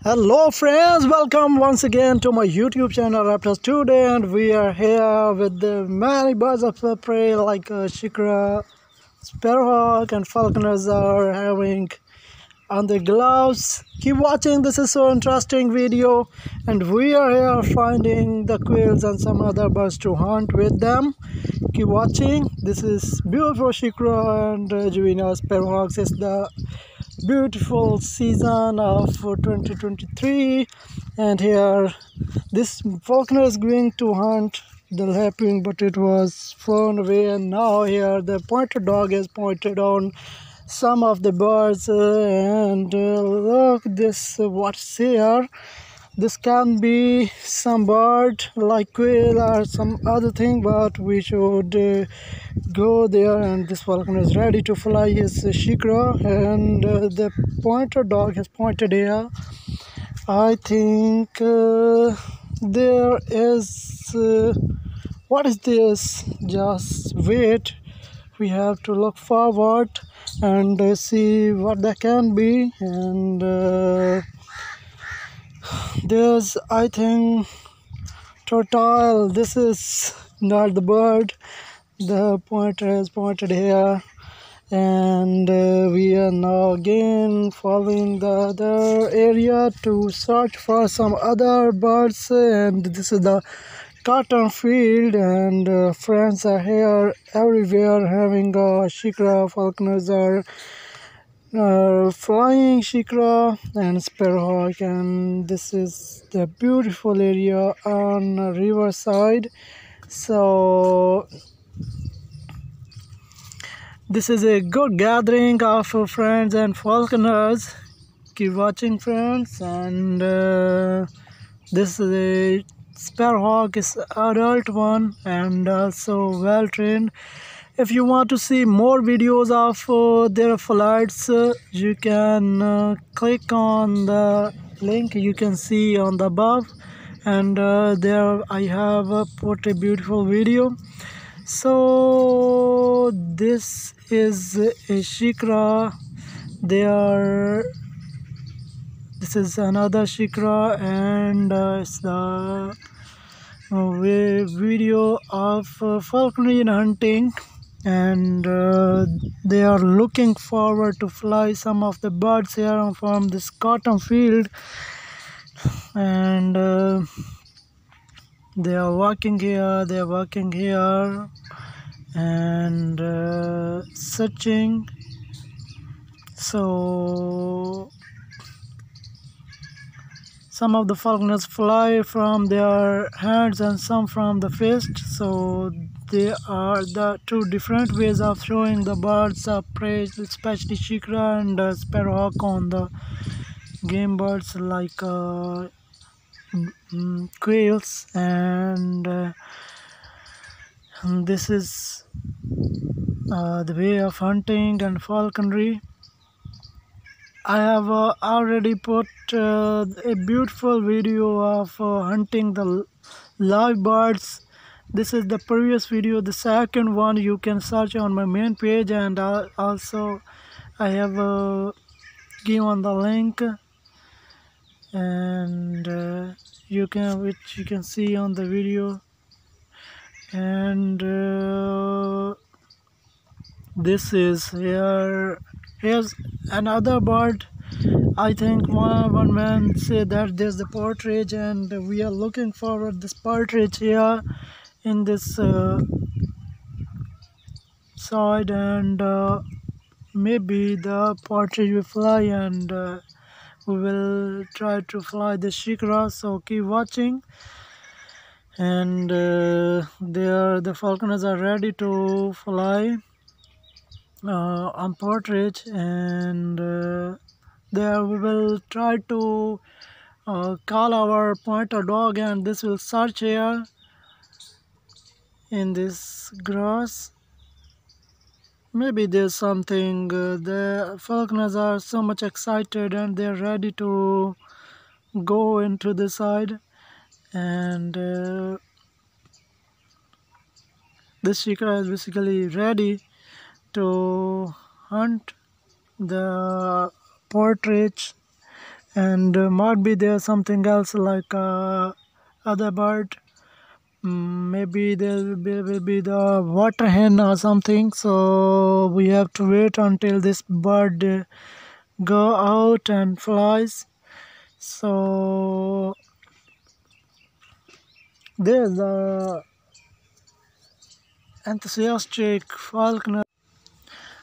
Hello friends, welcome once again to my YouTube channel Raptors Today and we are here with the many birds of prey like uh, Shikra, Sparrowhawk and falconers are having on the gloves. Keep watching, this is so interesting video and we are here finding the quails and some other birds to hunt with them. Keep watching, this is beautiful Shikra and uh, Juvenile Sparrowhawks is the beautiful season of 2023 and here this falconer is going to hunt the lapwing but it was flown away. And now here the pointer dog has pointed on some of the birds. Uh, and uh, look this uh, what's here this can be some bird like quail or some other thing but we should uh, go there and this falcon is ready to fly his uh, shikra. And uh, the pointer dog has pointed here. I think uh, there is uh, what is this? Just wait. We have to look forward and uh, see what that can be. And there's i think tortoise this is not the bird. The pointer is pointed here. And uh, we are now again following the other area to search for some other birds. And this is the cotton field. And uh, friends are here everywhere having a shikra falconers are uh, flying shikra and sparrowhawk and this is the beautiful area on riverside. So this is a good gathering of friends and falconers. Keep watching friends and uh, this is a sparrowhawk is adult one and also well trained if you want to see more videos of uh, their flights uh, you can uh, click on the link you can see on the above. And uh, there I have uh, put a beautiful video. So this is a shikra they are this is another shikra and uh, it's the video of falconry hunting and uh, they are looking forward to fly some of the birds here from this cotton field. And uh, they are walking here they are walking here. And uh, searching. So some of the falconers fly from their hands and some from the fist. So they are the two different ways of throwing the birds of prey especially shikra and uh, sparrowhawk on the game birds like uh, mm, quails and uh, this is uh, the way of hunting and falconry. I have uh, already put uh, a beautiful video of uh, hunting the live birds this is the previous video. The second one you can search on my main page and also I have uh, given the link. And uh, you can which you can see on the video. And uh, this is here. Here's another bird. I think one, one man said that there's the partridge and we are looking forward this partridge here in this uh, side and uh, maybe the partridge will fly and uh, we will try to fly the shikra so keep watching. And uh, there the falconers are ready to fly uh, on partridge. And uh, there we will try to call our pointer dog and this will search here in this grass. Maybe there's something uh, the falconers are so much excited and they're ready to go into the side. And uh, this shikra is basically ready to hunt the partridge. And uh, might be there something else like uh, other bird maybe there will be, the water hen or something. So we have to wait until this bird go out and flies. So there's a enthusiastic falconer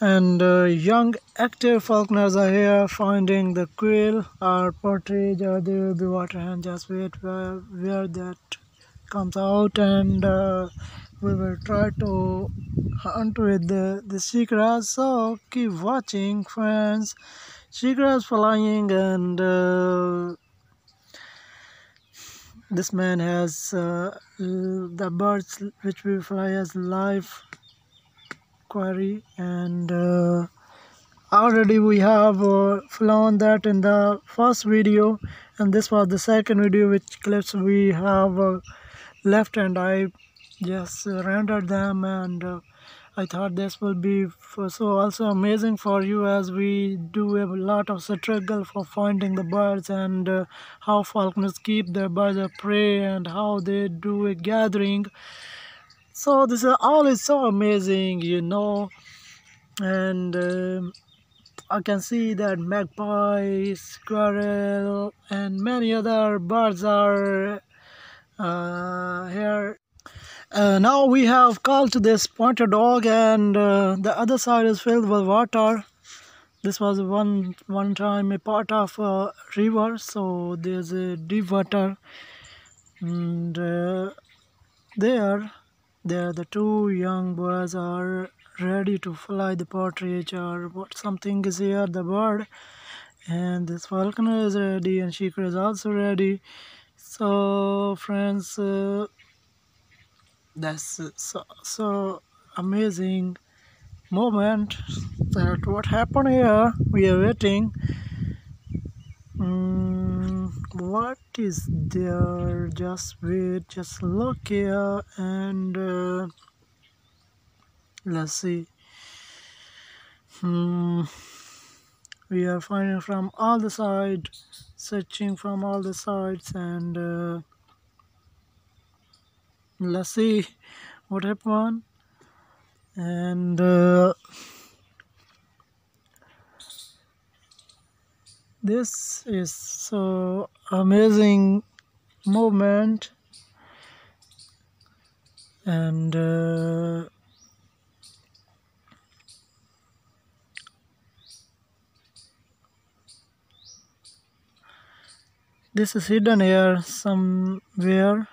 and uh, young active falconers are here finding the quail or partridge or there will be water hen. Just wait where, where that comes out and uh, we will try to hunt with the, the shikras. So keep watching friends. Shikras flying and uh, this man has uh, the birds which we fly as live quarry and uh, already we have uh, flown that in the first video. And this was the second video which clips we have uh, left and I just rendered them and uh, I thought this will be so also amazing for you as we do a lot of struggle for finding the birds and uh, how falconers keep their birds of prey and how they do a gathering. So this is all is so amazing you know and uh, I can see that magpie, squirrel and many other birds are here uh, now we have called this pointer dog and uh, the other side is filled with water. This was one one time a part of a river so there's a deep water. And uh, there there the two young boys are ready to fly the partridge or what something is here the bird. And this falconer is ready and shikra is also ready so friends uh, that's so, so amazing moment that what happened here. We are waiting. Mm, what is there? Just wait just look here and uh, let's see. Hmm we are finding from all the sides searching from all the sides and uh, let's see what happened. And uh, this is so amazing movement. And uh, this is hidden here somewhere.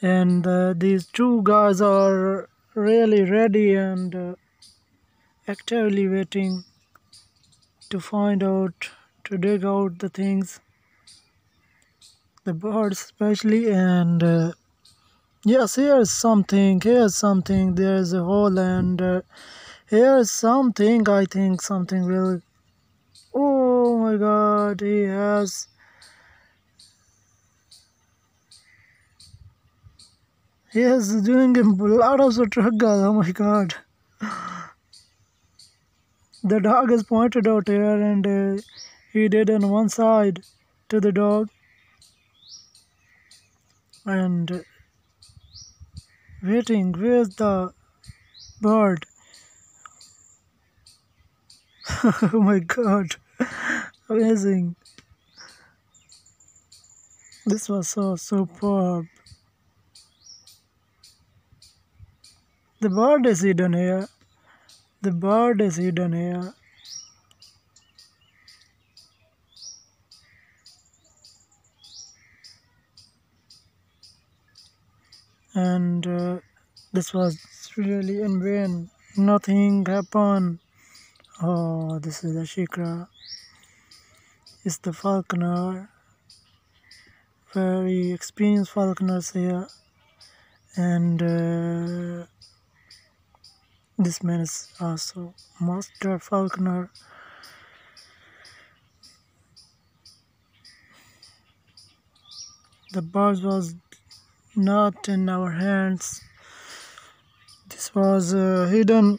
And uh, these two guys are really ready and uh, actively waiting to find out to dig out the things. The birds especially and uh, yes here's something here's something there's a hole and uh, here's something i think something really oh my god he has He is doing a lot of struggle. Oh my god. The dog is pointed out here and uh, he did on one side to the dog. And uh, waiting, where's the bird? oh my god. Amazing. This was so superb. The bird is hidden here. The bird is hidden here. And uh, this was really in vain. Nothing happened. Oh, this is the shikra. It's the falconer. Very experienced falconers here. And uh, this man is also master falconer. The bird was not in our hands. This was uh, hidden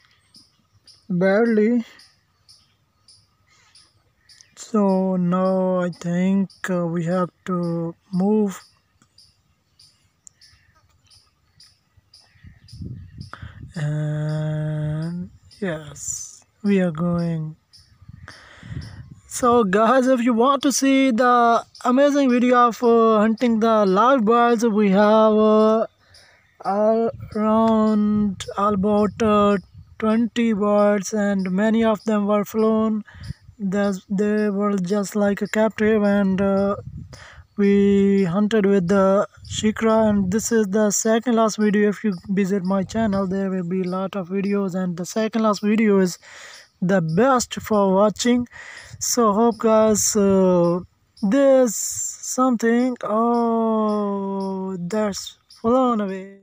barely. So so now I think uh, we have to move and yes we are going. So guys if you want to see the amazing video of uh, hunting the live birds we have uh, around about uh, 20 birds and many of them were flown. They were just like a captive and uh, we hunted with the shikra and this is the second last video. If you visit my channel there will be a lot of videos and the second last video is the best for watching. So hope guys uh, this something oh that's flown away